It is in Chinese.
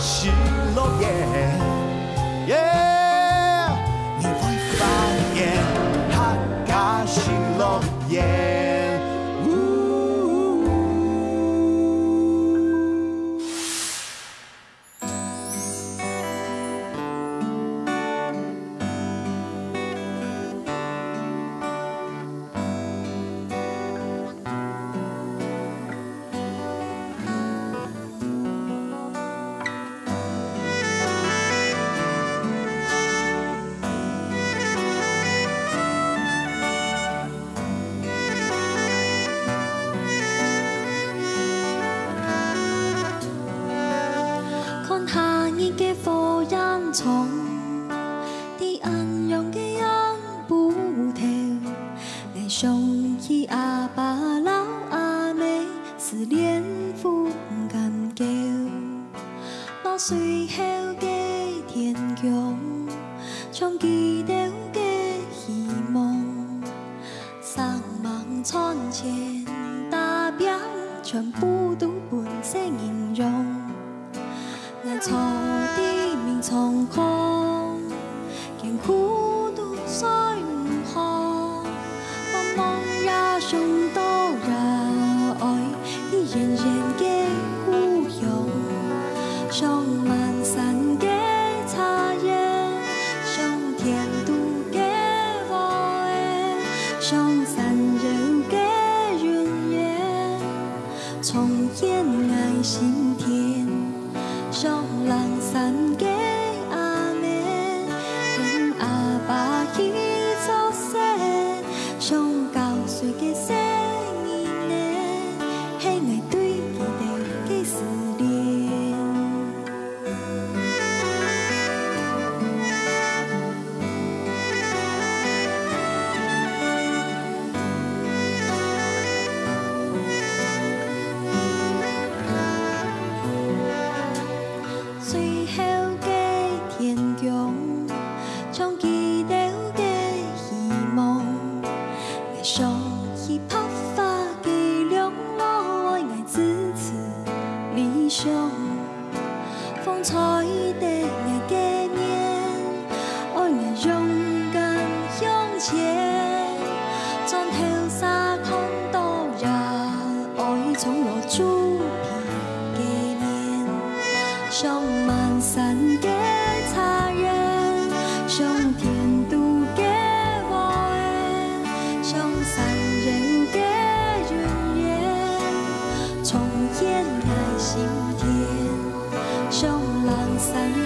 西洛耶耶，你莫犯耶，哈卡西洛耶。想起阿爸老阿妹思念苦甘甜，那水乡的田园，记憬的希望，山乡千家大变，全部都变成繁荣。俺坐的明窗光，幸福都。个故乡，上满山个茶叶，上天都个花儿，上山人给。云烟，从延安新天上两山个。想风采的年，爱我勇敢向前，再跳下看昨日爱从何转变的年，浪漫三。